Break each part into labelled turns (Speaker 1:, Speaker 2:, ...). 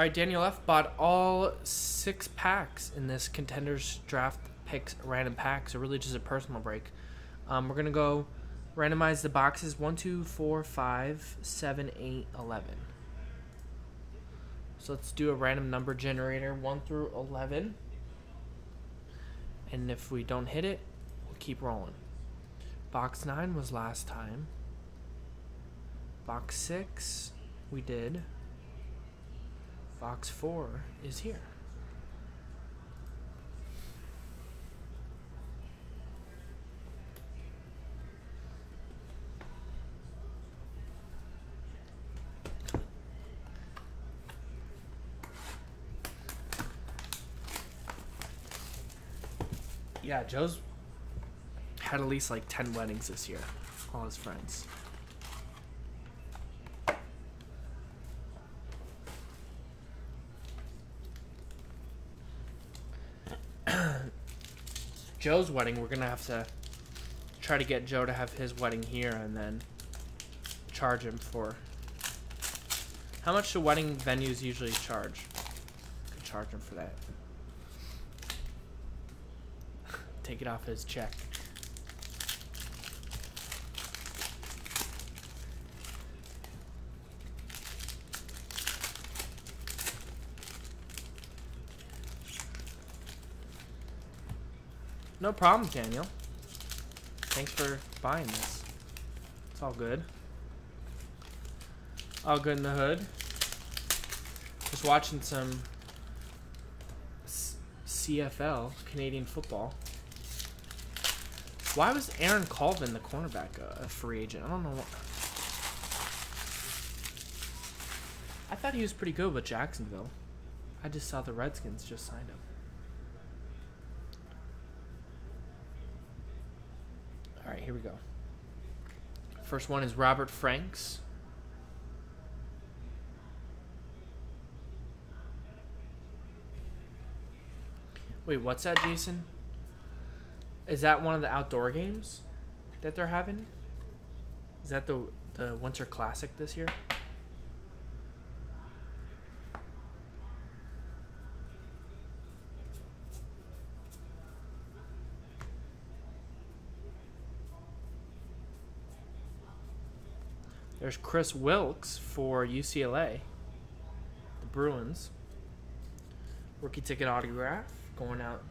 Speaker 1: All right, Daniel F bought all six packs in this contenders draft picks random pack. So really just a personal break. Um, we're gonna go randomize the boxes one, two, four, five, seven, eight, eleven. So let's do a random number generator one through eleven. And if we don't hit it, we'll keep rolling. Box nine was last time. Box six, we did. Box 4 is here. Yeah, Joe's had at least like 10 weddings this year. All his friends. Joe's wedding, we're gonna have to try to get Joe to have his wedding here and then charge him for. How much do wedding venues usually charge? Could charge him for that. Take it off his check. No problem, Daniel. Thanks for buying this. It's all good. All good in the hood. Just watching some C CFL, Canadian football. Why was Aaron Colvin, the cornerback, a, a free agent? I don't know. What... I thought he was pretty good with Jacksonville. I just saw the Redskins just signed him. All right, here we go. First one is Robert Franks. Wait, what's that, Jason? Is that one of the outdoor games that they're having? Is that the the Winter Classic this year? There's Kris Wilkes for UCLA, the Bruins. Rookie ticket autograph going out.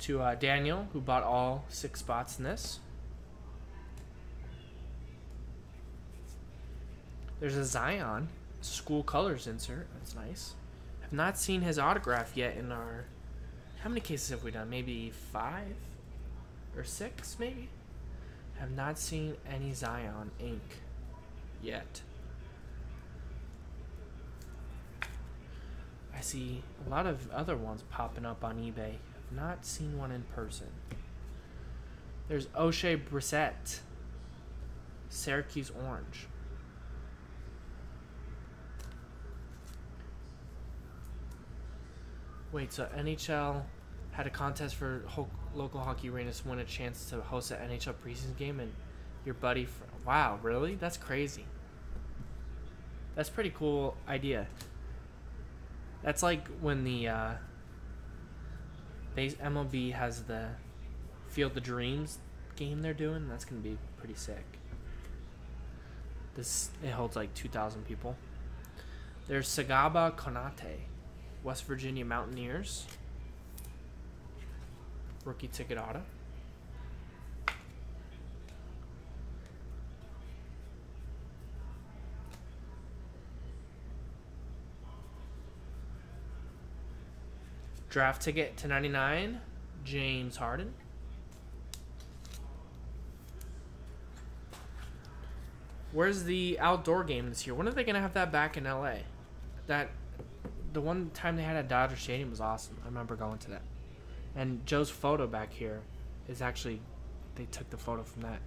Speaker 1: To uh, Daniel, who bought all six spots in this. There's a Zion school colors insert. That's nice. I've not seen his autograph yet in our how many cases have we done? Maybe five or six, maybe? Have not seen any Zion ink yet. I see a lot of other ones popping up on eBay. Have not seen one in person. There's Oshae Brissett, Syracuse Orange. Wait, so NHL had a contest for ho- local hockey arenas to win a chance to host an NHL preseason game, and your buddy. Fr- wow, really? That's crazy. That's pretty cool idea. That's like when the uh, base MLB has the Field of Dreams game they're doing. That's gonna be pretty sick. This it holds like two thousand people. There's Sagaba Konate. West Virginia Mountaineers. Rookie ticket auto. Draft ticket to 99, James Harden. Where's the outdoor game this year? When are they going to have that back in LA? That the one time they had at Dodger Stadium was awesome. I remember going to that. And Joe's photo back here is actually they took the photo from that.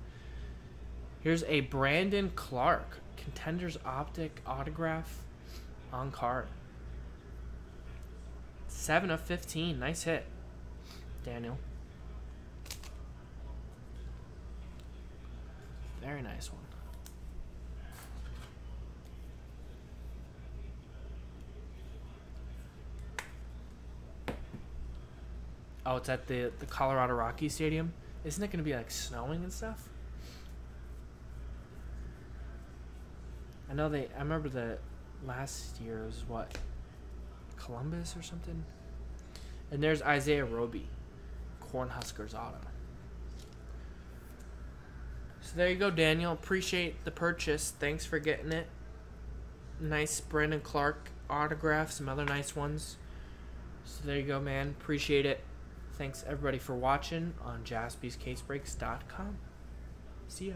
Speaker 1: Here's a Brandon Clarke contenders optic autograph on card. Seven of fifteen. Nice hit, Daniel. Very nice one. Oh, it's at the the Colorado Rockies Stadium. Isn't it going to be like snowing and stuff? I know they. I remember the last year was what Columbus or something. And there's Isaiah Roby, Cornhuskers auto. So there you go, Daniel. Appreciate the purchase. Thanks for getting it. Nice Brandon Clarke autograph, some other nice ones. So there you go, man. Appreciate it. Thanks everybody for watching on jaspyscasebreaks.com. See ya.